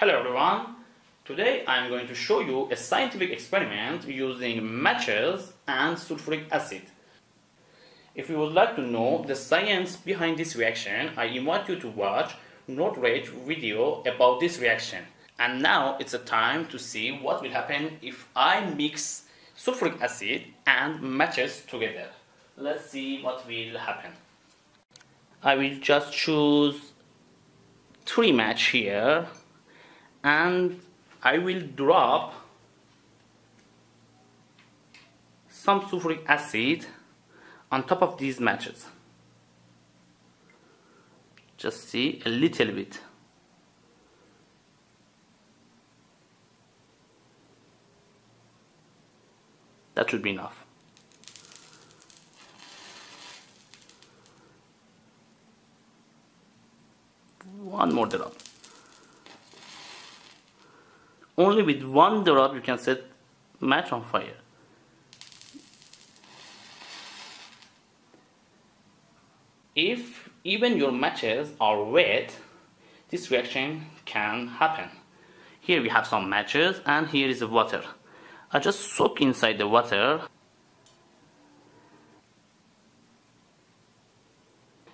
Hello everyone! Today I'm going to show you a scientific experiment using matches and sulfuric acid. If you would like to know the science behind this reaction, I invite you to watch NurdRage video about this reaction. And now it's a time to see what will happen if I mix sulfuric acid and matches together. Let's see what will happen. I will just choose three match here and I will drop some sulfuric acid on top of these matches. Just see a little bit. That should be enough. One more drop only with one drop you can set match on fire. If even your matches are wet this reaction can happen. Here we have some matches and here is the water. I just soak inside the water.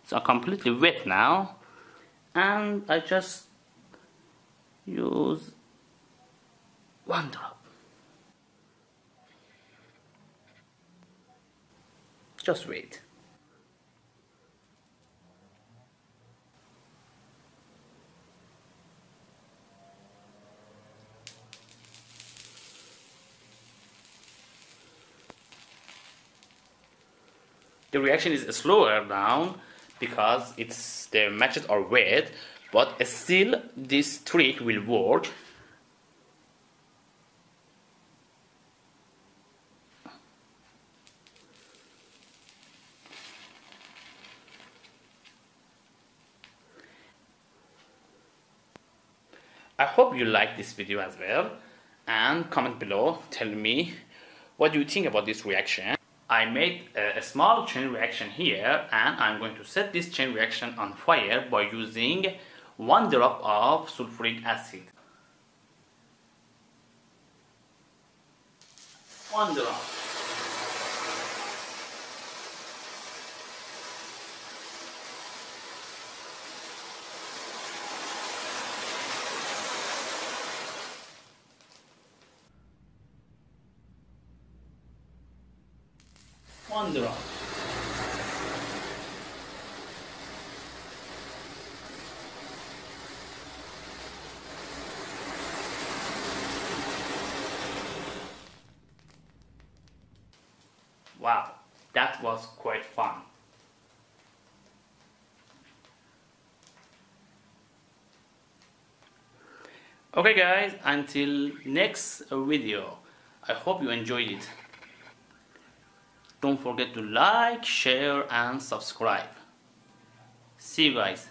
So completely wet now. And I just use one drop just wait the reaction is slower now because it's the matches are wet but still this trick will work I hope you like this video as well and comment below tell me what do you think about this reaction I made a, a, small chain reaction here and I'm going to set this chain reaction on fire by using one drop of sulfuric acid. One drop. Wow, that was quite fun. Okay guys, until next video, I hope you enjoyed it. Don't forget to like, share and subscribe. See you guys.